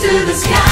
to the sky.